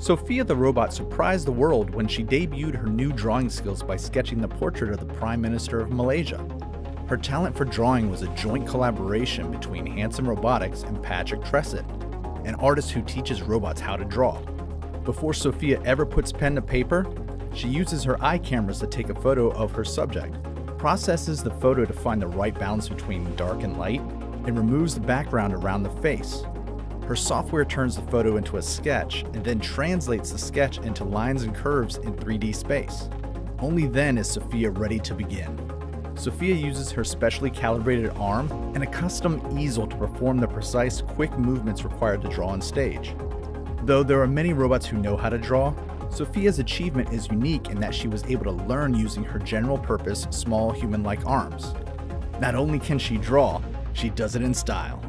Sophia the robot surprised the world when she debuted her new drawing skills by sketching the portrait of the Prime Minister of Malaysia. Her talent for drawing was a joint collaboration between Hanson Robotics and Patrick Tresset, an artist who teaches robots how to draw. Before Sophia ever puts pen to paper, she uses her eye cameras to take a photo of her subject, processes the photo to find the right balance between dark and light, and removes the background around the face. Her software turns the photo into a sketch and then translates the sketch into lines and curves in 3D space. Only then is Sophia ready to begin. Sophia uses her specially calibrated arm and a custom easel to perform the precise, quick movements required to draw on stage. Though there are many robots who know how to draw, Sophia's achievement is unique in that she was able to learn using her general purpose, small human like arms. Not only can she draw, she does it in style.